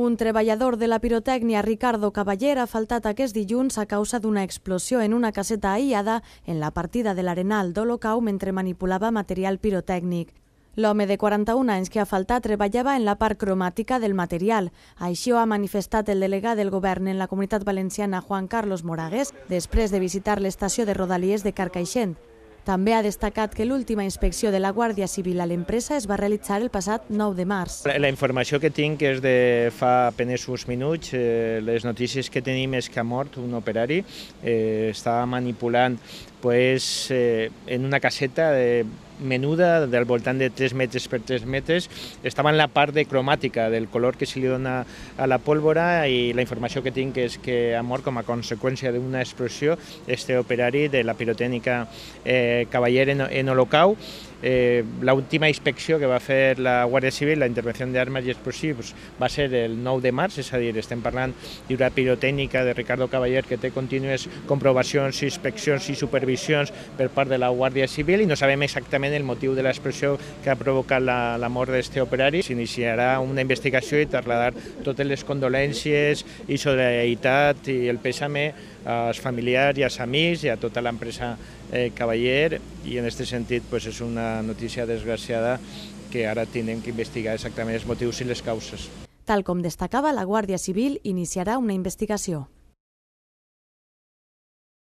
Un treballador de la pirotècnia, Ricardo Cavaller, ha faltat aquest dilluns a causa d'una explosió en una caseta aïllada en la partida de l'Arenal d'Olocau mentre manipulava material pirotècnic. L'home de 41 anys que ha faltat treballava en la part cromàtica del material. Així ho ha manifestat el delegat del govern en la comunitat valenciana, Juan Carlos Moragues, després de visitar l'estació de Rodalies de Carcaixent. També ha destacat que l'última inspecció de la Guàrdia Civil a l'empresa es va realitzar el passat 9 de març. La, informació que tinc és de fa apenes uns minuts. Eh, les notícies que tenim és que ha mort un operari. Eh, estava manipulant pues, eh, en una caseta de menuda, del voltant de 3 metres per 3 metres. Estava en la part de cromàtica, del color que se li dona a la pólvora i la informació que tinc és que ha mort com a conseqüència d'una explosió este operari de la pirotècnica eh, en, en Olocau. Eh, la última inspecció que va fer la Guàrdia Civil, la intervenció d'armes i explosius, va ser el 9 de març, és a dir, estem parlant d'una pirotècnica de Ricardo Cavaller que té contínues comprovacions, inspeccions i supervisions per part de la Guàrdia Civil i no sabem exactament el motiu de l'explosió que ha provocat la, la mort d'aquest operari. S'iniciarà una investigació i trasladar totes les condolències i solidaritat i el pèsame als familiars i als amics i a tota l'empresa eh, Cavaller i en aquest sentit pues, és una notícia desgraciada que ara tindrem que investigar exactament els motius i les causes. Tal com destacava, la Guàrdia Civil iniciarà una investigació.